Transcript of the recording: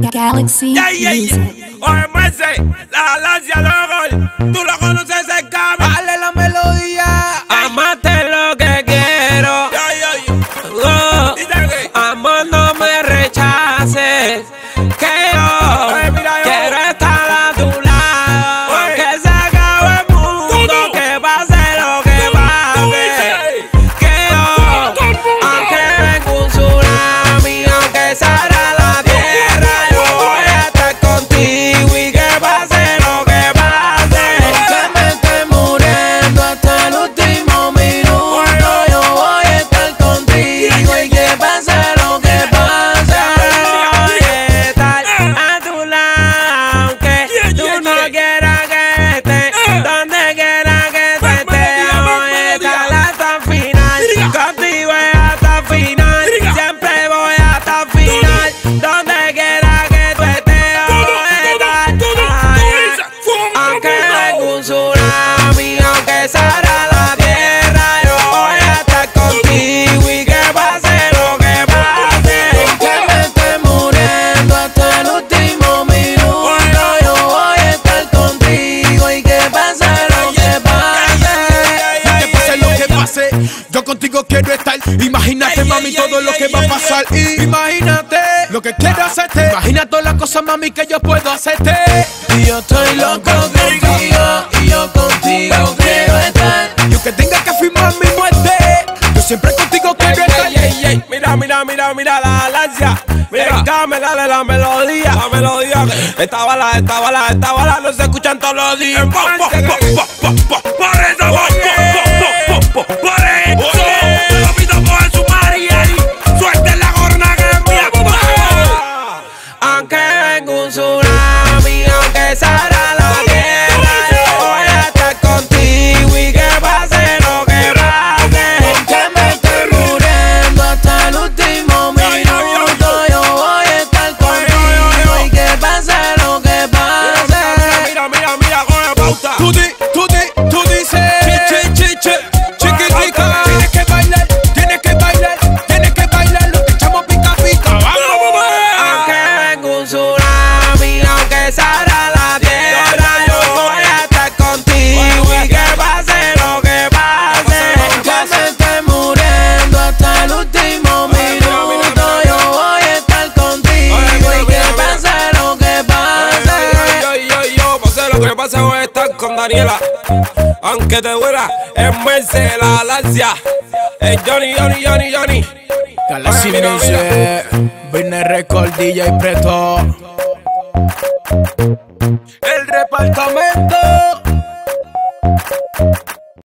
Galaxy. Yeah, yeah, yeah. Oye, muese, la galaxia de gol. Tú lo conoces, el cama. Dale la melodía. Amate lo que quiero. Yo, yo, yo. Oh, Amando Yo contigo quiero estar. Imagínate, mami, todo lo que va a pasar. Imagínate lo que quiero hacerte. Imagina todas las cosas, mami, que yo puedo hacerte. Y yo estoy loco contigo. Y yo contigo quiero estar. Y aunque tenga que firmar mi muerte, yo siempre contigo quiero estar. Mira, mira, mira, mira la lancia. Mira, dame, dale la melodía. La melodía. Esta bala, esta bala, esta bala no se escuchan todos los días. Siempre pasado estar con Daniela. Aunque te duela, es muerte la lancia. Es Johnny, Johnny, Johnny, Johnny. Galaxy dice, vine recordilla y preto. El repartamento.